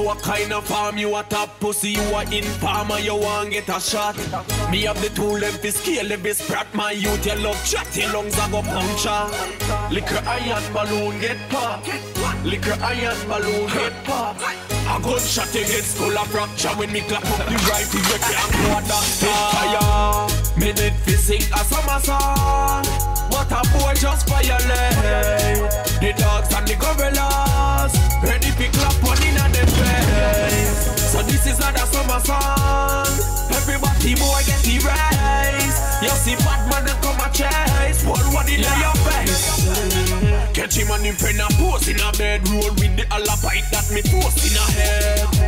What kind of farm you a top pussy? You a in farmer, you want get a shot. Me have the tool them fi scale every sprat. My youth, you love chat, your lungs a go puncture. Liquor iron balloon get pop. Liquor iron balloon get pop. A gunshot against skull a fracture when me clap up the rifle. You can't go that fire. Me need fi a summer song. Everybody boy get the race You see bad man and come a chase. Pull one in yeah. your face. Catch him and him friend a pose in a bed Roll with the alapite that me toast in a head.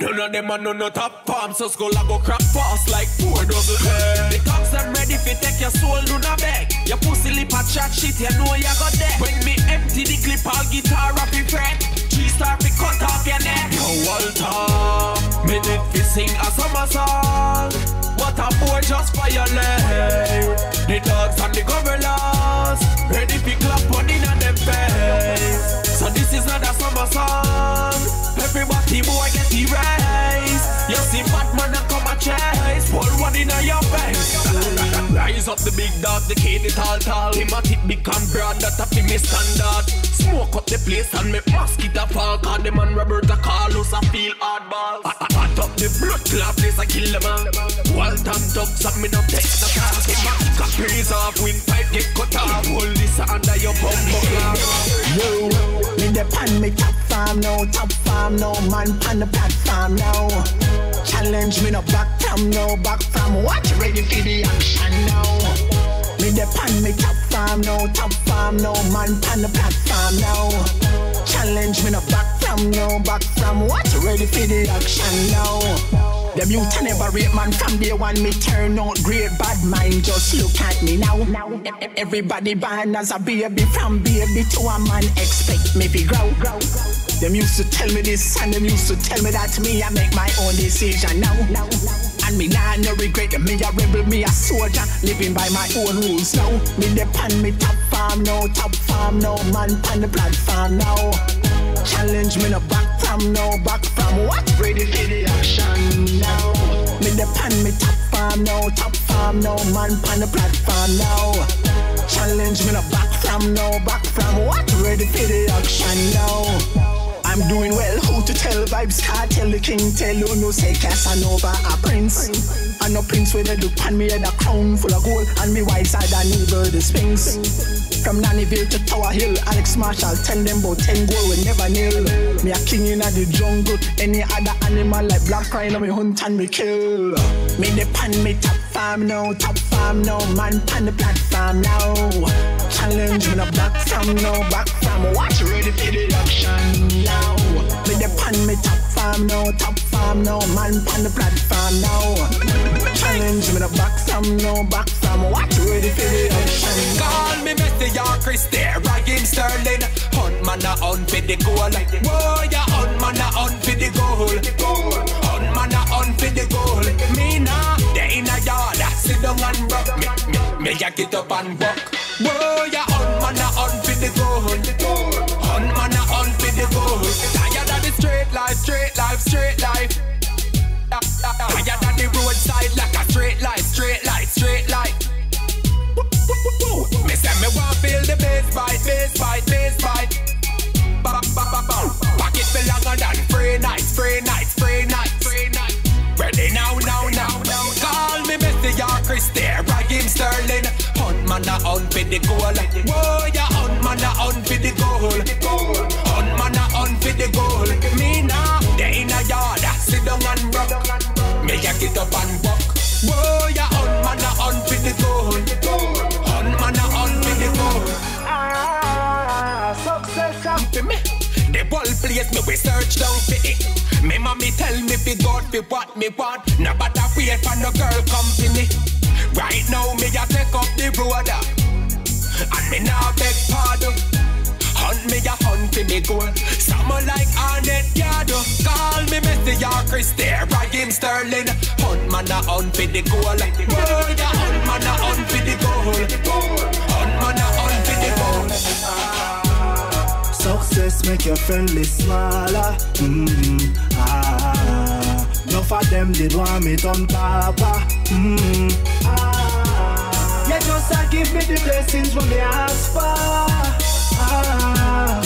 None of them are no no top farm. So skull a go crack fast like four double head. The cops are ready fi take your soul do not beg. Your pussy lip a chat shit you know you got dead. When me empty the clip all guitar up in fret a summer song What a boy just violate The dogs and the gorillas Ready fi clap on in a them face. So this is not a summer song. Everybody boy get race. You see Batman and come a chase. Pull one in a your face Rise up the big dog, the kid it all tall. Him a tip and broad, that a fi me standard. Smoke up the place and make mosquito fall. Cause them and Roberto Carlos I feel hardball Hot up the blood clot place I kill them Wall top dogs and me no take the call. Him a caprice off, windpipe get cut off. Hold this under your bum Yo, me the pan me top farm now, top farm now, man pan the platform now. Challenge me no back from no back from what? Ready for the action now. Me the pan me top farm now, top farm now, man pan the platform now. Challenge me no back from no back from what? Ready for the action now. Them youth never rate man from day one me turn out great bad mind just look at me now. E- Everybody born as a baby from baby to a man expect me to grow. grow. Them used to tell me this and them used to tell me that me I make my own decision now. now. And me nah no regret me a rebel me a soldier living by my own rules now. Me depend me top farm now, top farm now, man on the platform now. Challenge me no back from no back from what? Ready for the action now. Me depend me top farm now, top farm now, man on the platform now. Challenge me no back from no back from what? Ready for the action now. I'm doing well, who to tell? Vibes can't tell the king. Tell you no say Casanova a prince. And no prince with a look on me head a crown full of gold. And me wiser than evil the sphinx. From Nannyville to Tower Hill Alex Marshall tell them about 10 goal we never nil Me a king in the jungle. Any other animal like black rhino me hunt and me kill. Me the pan me top farm now Top farm now man pan the platform now. Challenge me no back from no back from Watch ready for the action now. Me the pan me top farm now Top farm now man pan the platform now. Challenge me no back from no back from Watch ready for the action. Call me Messi or Chris there, Raheem Sterling. Hunt man a hunt for the goal. Whoa, ya hunt man a hunt for the goal. Hunt for the goal Me nah, they in a yard Sit down and rock. Me, me, me ya get up and walk. Whoa, ya hunt man a hunt for the goal. Hunt man a hunt for the goal. Tired of the straight life, straight life, straight life. Tired of the roadside like a man a hunt for the goal. Whoa, ya hunt man a hunt for the goal. Hunt man a hunt for the goal. Me nah, they in a yard, sit down and rock. Me a get up and walk. Whoa, ya hunt man a hunt for the goal. Hunt man a hunt for the goal. Ah, success for me. The whole place me we search down for it. Me mommy tell me fi God fi what me want. No bother wait for no girl company. Right now me a take up the road uh, and me now beg pardon. Hunt me a hunt for me goal. Someone like Arnett Yardo. Call me Messi or Chris there, Raheem Sterling. Hunt man a hunt for the goal. Whoa, ya hunt man a hunt for the goal. Hunt man a hunt for the goal. Success make your friendly smaller. Mm-hmm. Ah, enough of them did want me on papa. Ah, yeah, just uh, give me the blessings when me ask for. Ah,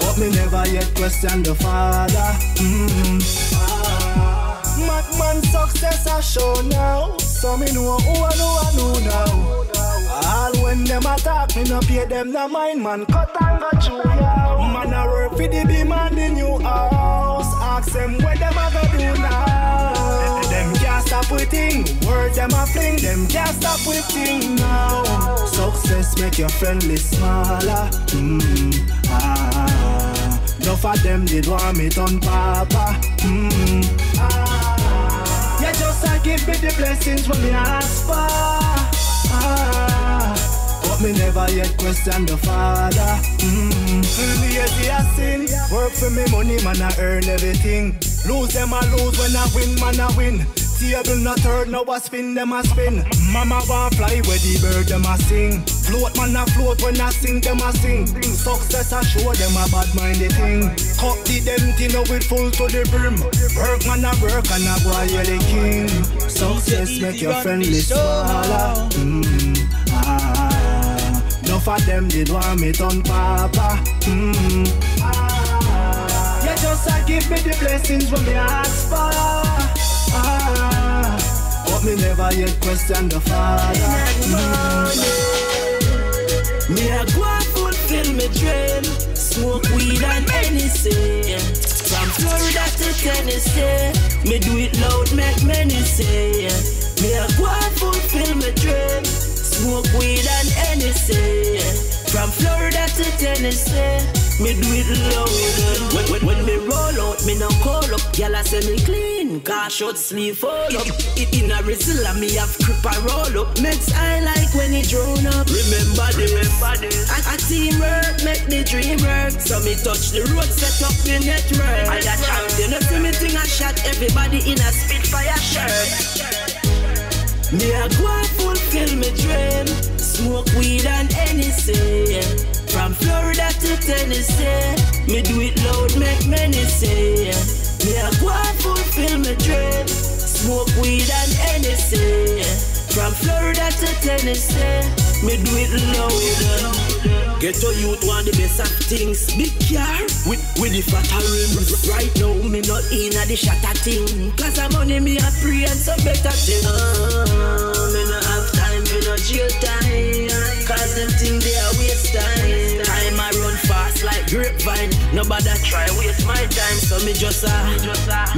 but me never yet question the father. Mm-hmm. Ah, Madman success I show now. So me know who I know I know now. All when them attack me no pay them no mind man cut and go through ya. Man a work for the big man the new house. Ask them what them a go do now. Stop with thing. Word them a fling. Them can't stop with thing now. Success make your friendly smaller. Mm, ah. Enough of them did want me turn papa. Mm, ah. Yeah, just uh, give me the blessings when me ask for. Ah, but me never yet question the father. Mm-hmm. Lazy a sin. Work for me money, man, I earn everything. Lose them, I lose when I win, man, I win. Table not turn, now I spin them a spin. Mama want fly where the bird them a sing. Float man a float when I sing them a sing. Success I show them a bad minded thing. Cup the them thing with full to the brim. Work man a work and I go a boy yeah the king. Success make your friendly smaller. Mm, ah, enough of them did want me turn papa. Mm, ah, yeah, just uh, give me the blessings when me ask for. But me never yet question the father. Mm. Me a go and fulfill me dream, smoke weed and anything. From Florida to Tennessee, me do it loud, make many say. Me a go and fulfill me dream, smoke weed and anything. From Florida to Tennessee, me do it loud. When, when, when me roll out, me no call up, gyal I say me clean, car short sleeve fall up. It, in a Rizla, me have crip a roll up. Makes I like when it drawn up. Remember this, remember this. A, a teamwork make the dream work. So me touch the road, set up me network. I a champion, you see me thing I shot everybody in a Spit Fiyah shirt. Me a go fulfill me dream, smoke weed and anything. From Florida to Tennessee, me do it loud, make many say. Me a go and fulfill me dream, smoke weed and anything. From Florida to Tennessee, me do it loud. Get your youth want the best of things. Big car with with the fatter rims. Right now me not in a the shatter thing. Cause I'm money me a pray and some better thing. Ah, me no have time for no jail time. Cause them think they are waste. Time grapevine. Nobody try waste my time. So me just a,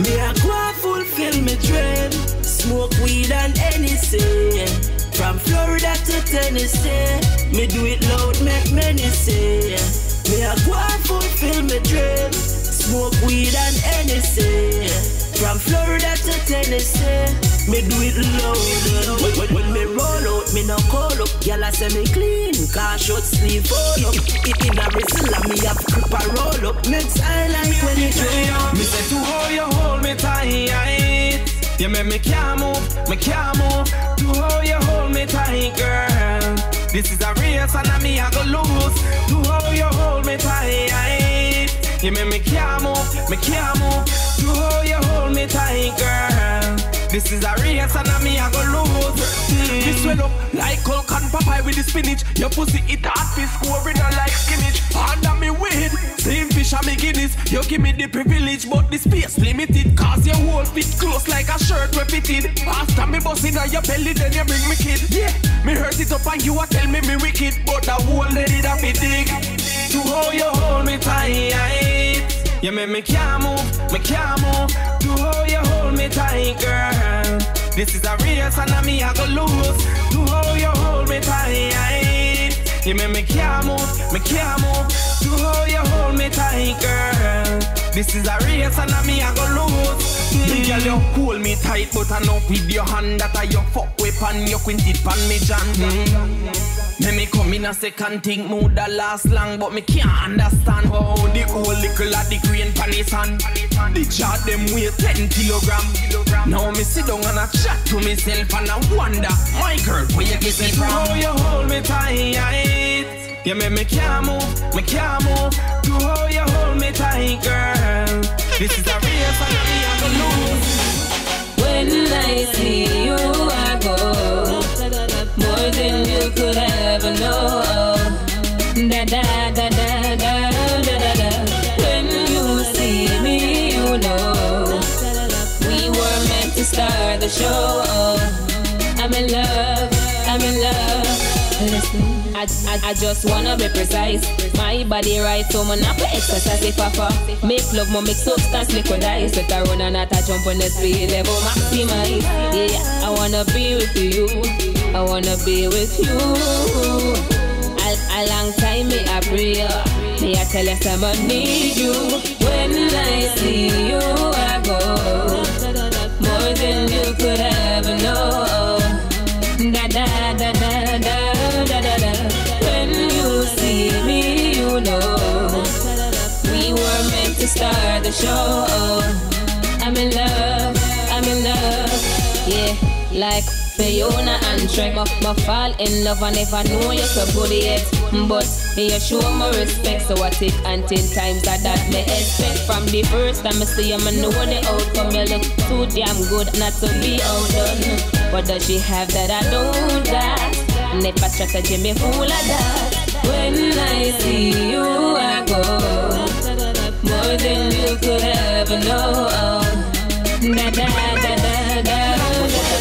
me a go fulfill me dream. Smoke weed and anything. From Florida to Tennessee, me do it loud, make many say. Me a go fulfill me dream, smoke weed and anything. From Florida to Tennessee, me do it loud. When, when, when me roll out, me no call up, gyal I say me clean, car short sleeve fall up. It in a Rizla, me have crip a roll up, makes I like when it rain. Me say to hold you hold me tight. You make me can't move, me can't move. To hold you hold me tight, girl. This is a race and I me I go lose. To hold you hold me tight. You make me can't move, me can't move. To hold you hold me tight, girl. This is a race and I me I go lose. Mm. This swell up like Hulk and Popeye with the spinach. Your pussy it hot, be scoring on like spinach. Under me weed, same fish and me Guinness. You give me the privilege, but the space limited. Cause your whole fit close like a shirt we fitted. After me bust on your belly, then you bring me kid. Yeah, me hurt it up and you a tell me me wicked, but the whole lady that be dig. To hold you hold me tight. You make me can't move, me can't move. To hold you hold me tight, girl. This is a race and I me I go lose. To hold you hold me tight. You make me can't move, me can't move. To hold you hold me tight, girl. This is a race and I me I go lose. Mm. Girl, you hold me tight, but I know with your hand that I your fuck weapon, you quinted pan me jam. Mm. Let me come in a second think mood that last long But me can't understand how the whole little of the green pan his hand The chart them weigh 10 kilogram Now me sit down and I chat to myself and I wonder My girl, where you get it from? How you hold me tight You make me can't move, me can't move. I, I, I just wanna be precise. My body right, so man up exercise if I fall. Make love, more make substance liquidize. Let I run and I jump on the speed level maximize. Yeah, I wanna be with you. I wanna be with you. A, a long time me I pray. Me I tell you someone need you. When I see you, I go more than you could ever know. The show. I'm in love, I'm in love, yeah, like. Fiona and Shrek, ma fall in love and never know you so good yet. But you show me respect, so I take until times that that me expect. From the first time I see you, I know the outcome. You look too damn good not to be outdone. What does she have that I don't got? Never strategy me fool of that. When I see you, I go more than you could ever know. Da da da da da.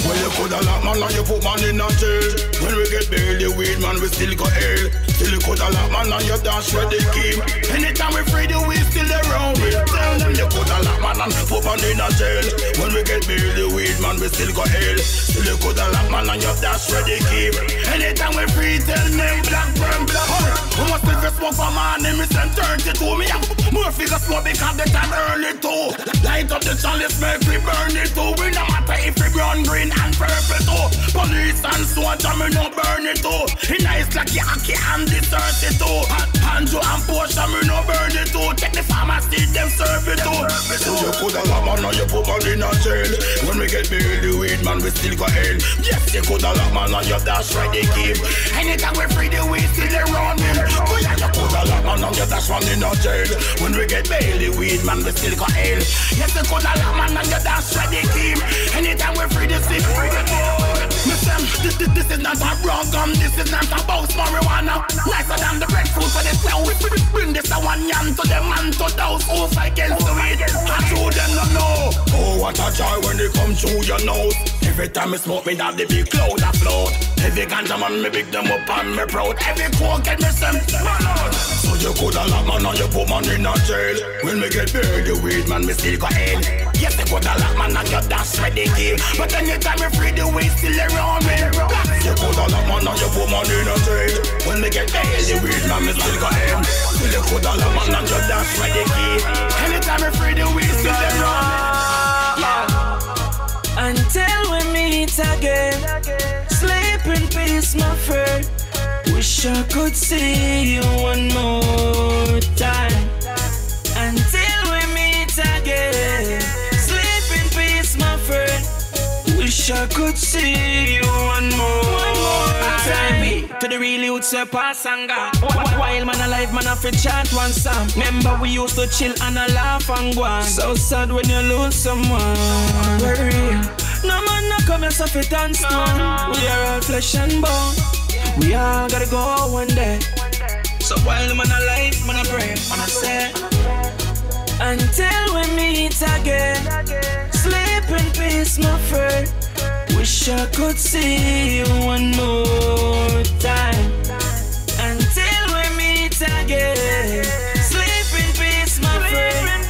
Well, you coulda lock man and you put man in a jail. When we get bail, weed man we still go hell. Still you coulda lock man and you dash where they keep. Anytime we free the weed, still around me. Tell them you coulda lock man and put man in a jail. When we get bail, weed man we still go hell. Still you coulda lock man and you dash where they keep. Anytime we free, tell them black burn black. Who a smoke for man? Me send 32 me have more figure smoke because they can early too. Light up the chalice, make we burn it too. We no matter if we brown, green and purple too. Police and soldier, me no burn it too. It nice like Yankee and the 32. Andrew and Porsche, me no burn it too. Check the pharmacy, them serve it too. So you coulda lock man and you put man in a jail. When we get bail, the weed man we still go hell. Yes, you coulda lock man and you dash right the keep. Anytime we free the weed, still around me. Boy, and you coulda lock and you dash man in a jail. When we get bail, the weed man we still got hell. Yes, you coulda lock man and you dash keep. Anytime we free the sick, free the Listen, this, this, this is not a wrong gum, this is not about marijuana. Nicer than the breadfruit for the cloud. Bring this a one yam to the man to those who oh, fight against the weed. I told them no know. Oh, what a joy when they come through your nose. Every time I smoke me down the big cloud afloat. Every ganja man me big them up and me proud. Every coke get me some So you coulda lock man and you put man in a jail. When me get bail, the weed man me still go hell. Yes, they coulda lock man and you dash ready game. But anytime me free the weed still around me. You coulda lock man and you put man in a jail. When me get bail, the weed man me still go hell. Still you coulda lock man and you dash ready game. Anytime me free the weed still around me. Until we meet again, sleep in peace, my friend. Wish I could see you one more Wish I could see you one more time. To the real youths, a pass and gone. While man alive, man, I fi chant one song. Remember we used to chill and a laugh and go on. So sad when you lose someone. Very real. No man, no come so fit and stone. We are all flesh and bone. We all gotta go one day. So while man alive, man, I pray, man, I say. Until we meet again, sleep in peace, my friend. Wish I could see you one more time. Until we meet again, sleep in peace, my friend.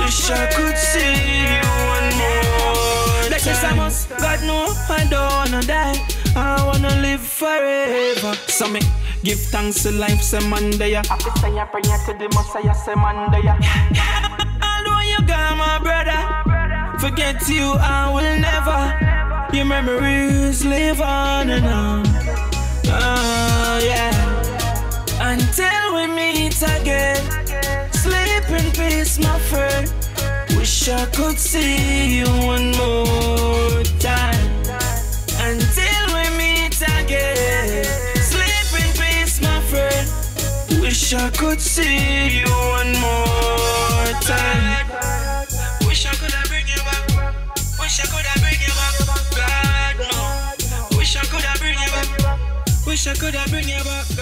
Wish I could see you one more time. Yes, I must. God know I don't wanna die. I wanna live forever. So me give thanks to life, say Monday. I say a prayer to the Messiah, say Monday. Although you gone, my brother, forget you, I will never. Your memories live on and on. Oh, yeah. Until we meet again, sleep in peace, my friend. Wish I could see you one more time. Until we meet again, sleep in peace, my friend. Wish I could see you could have bring you back.